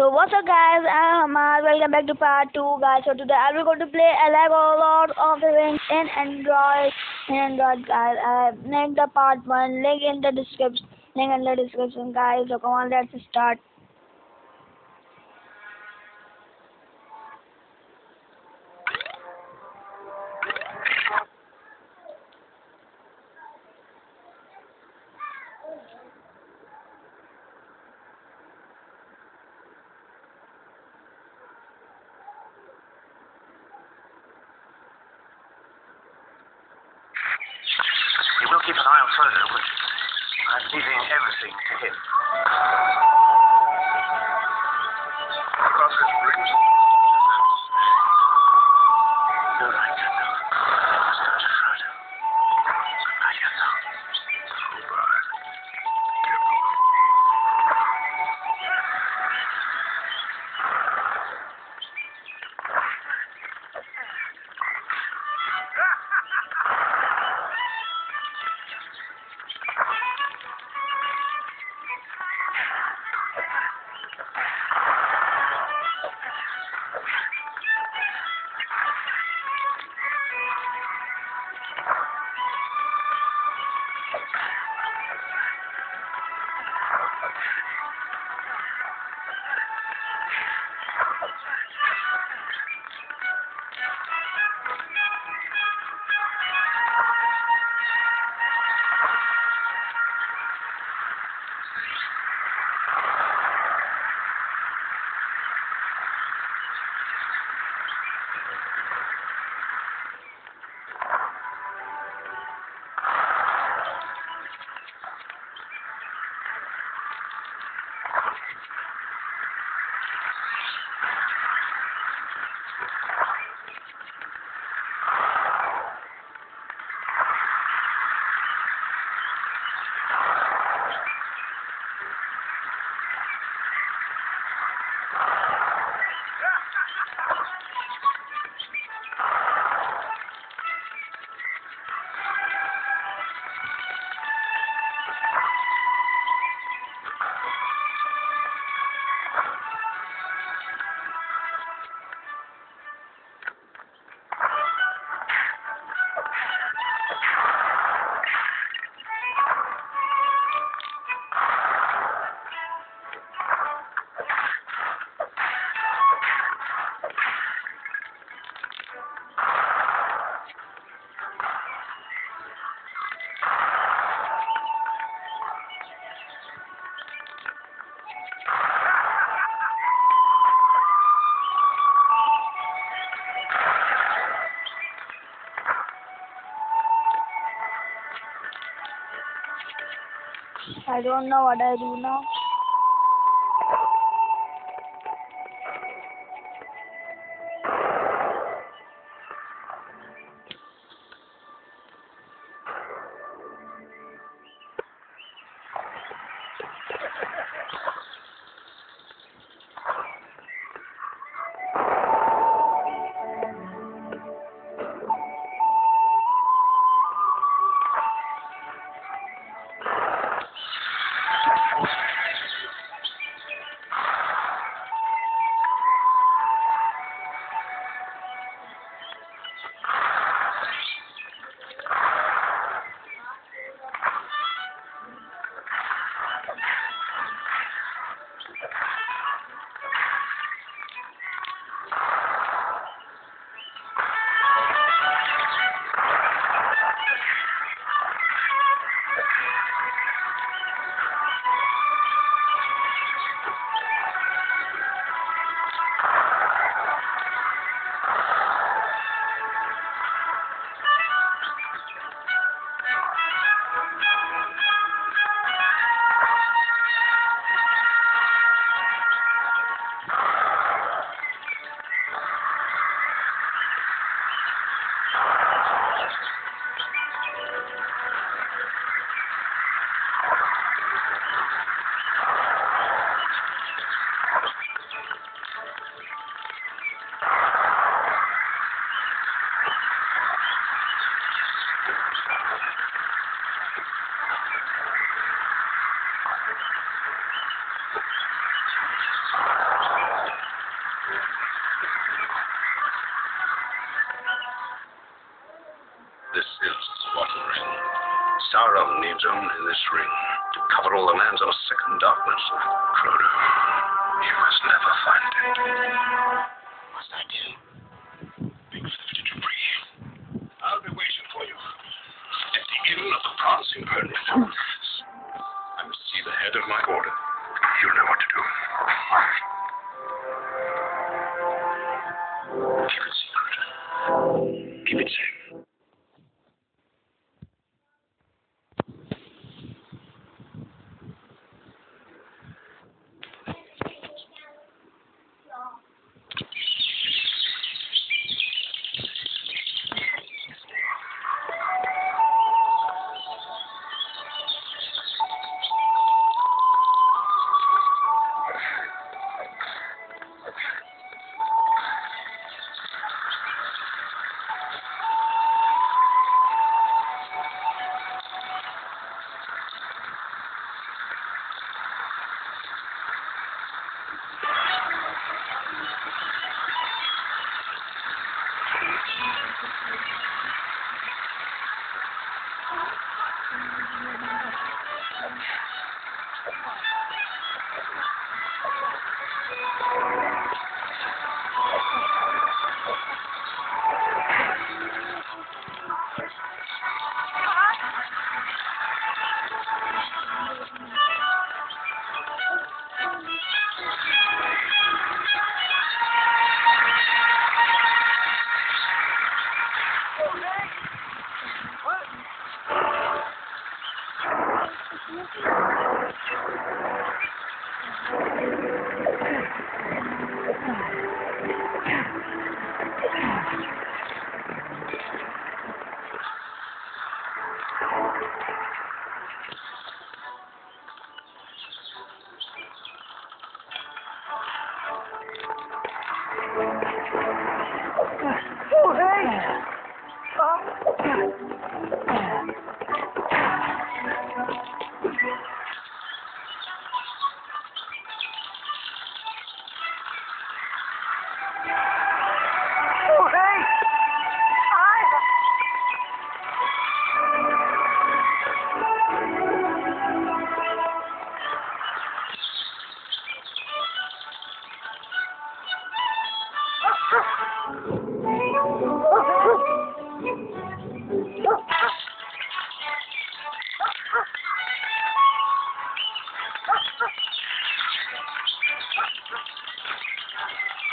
So what's up guys, I'm Hamad, welcome back to part 2 guys. So today I will go to play a Lego Lord of the Rings in Android. In Android guys, uh, I have named the part 1, link in the description, link in the description guys. So come on, let's start. I'm leaving everything to him. Across this bridge. I don't know what I do now. Needs only this ring to cover all the lands of second darkness. Frodo, you must never find it. What's that do? Big fifty debris. I'll be waiting for you at the inn of the Prancing Pony. I must see the head of my order. You'll know what to do. Keep it secret. Keep it safe. Thank you.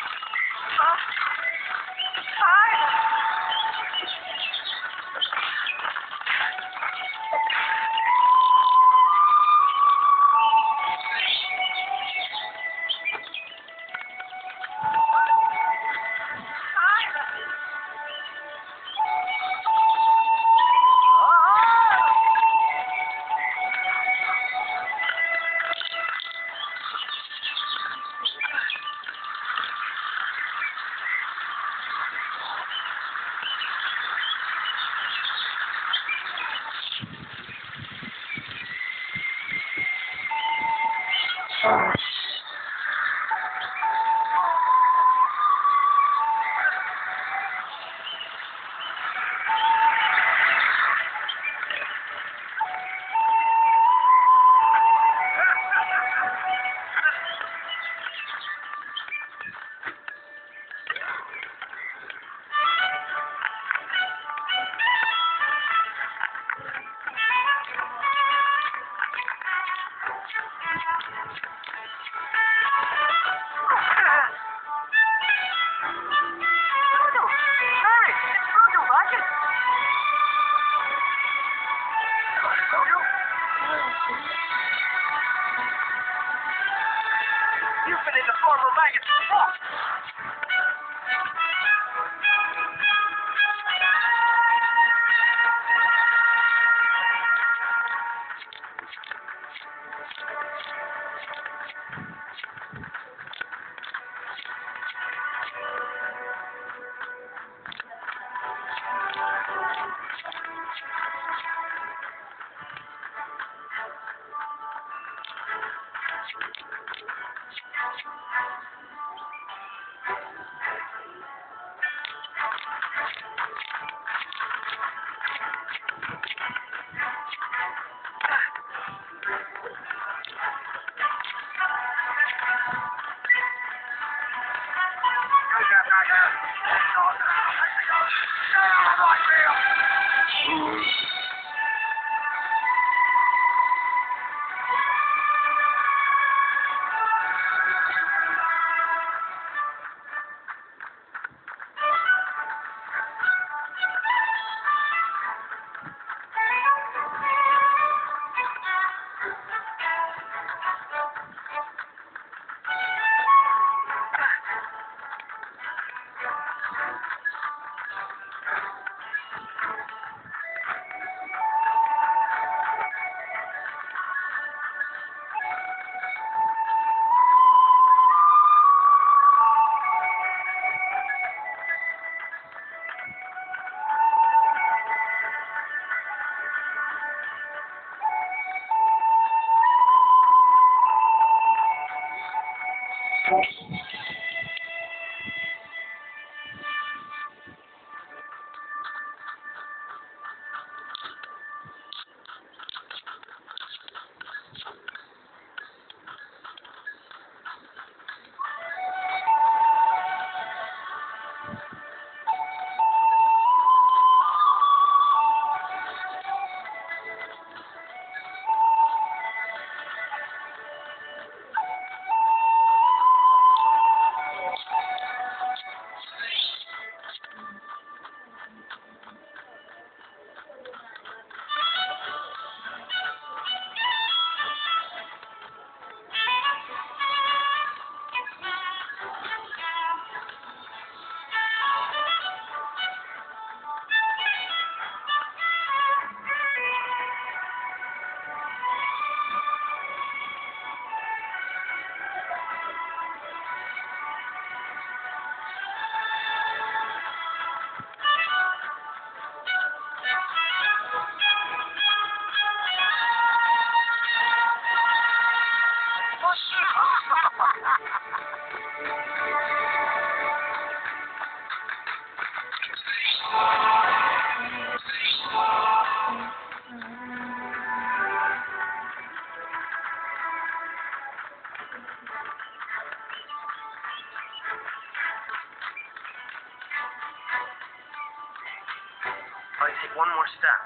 I take one more step,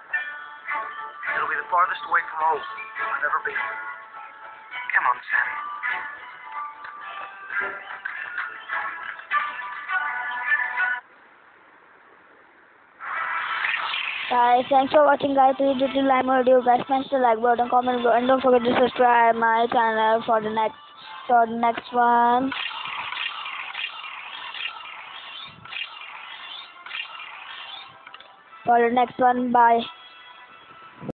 it'll be the farthest away from home I've ever been. Come on, Sam. Guys, thanks for watching guys. Please do to like my video guys. Smash the like button, comment and don't forget to subscribe my channel for the next for the next one. For the next one, bye.